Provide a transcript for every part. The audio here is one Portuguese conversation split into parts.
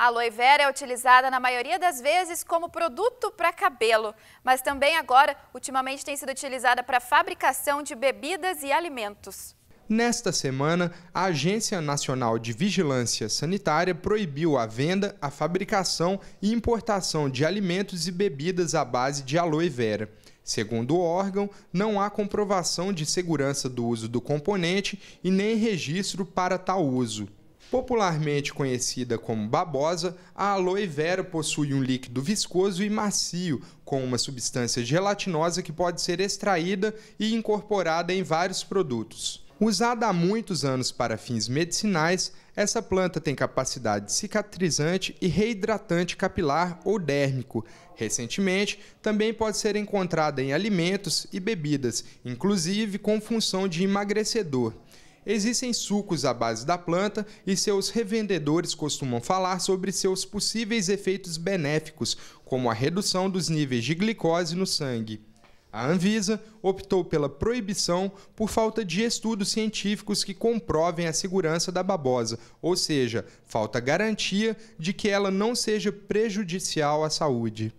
A aloe vera é utilizada na maioria das vezes como produto para cabelo, mas também agora, ultimamente, tem sido utilizada para fabricação de bebidas e alimentos. Nesta semana, a Agência Nacional de Vigilância Sanitária proibiu a venda, a fabricação e importação de alimentos e bebidas à base de aloe vera. Segundo o órgão, não há comprovação de segurança do uso do componente e nem registro para tal uso. Popularmente conhecida como babosa, a aloe vera possui um líquido viscoso e macio, com uma substância gelatinosa que pode ser extraída e incorporada em vários produtos. Usada há muitos anos para fins medicinais, essa planta tem capacidade cicatrizante e reidratante capilar ou dérmico. Recentemente, também pode ser encontrada em alimentos e bebidas, inclusive com função de emagrecedor. Existem sucos à base da planta e seus revendedores costumam falar sobre seus possíveis efeitos benéficos, como a redução dos níveis de glicose no sangue. A Anvisa optou pela proibição por falta de estudos científicos que comprovem a segurança da babosa, ou seja, falta garantia de que ela não seja prejudicial à saúde.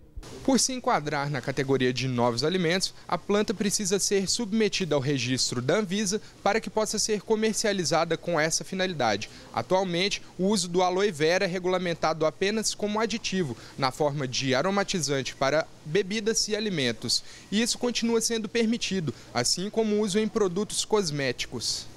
Por se enquadrar na categoria de novos alimentos, a planta precisa ser submetida ao registro da Anvisa para que possa ser comercializada com essa finalidade. Atualmente, o uso do aloe vera é regulamentado apenas como aditivo, na forma de aromatizante para bebidas e alimentos. E isso continua sendo permitido, assim como o uso em produtos cosméticos.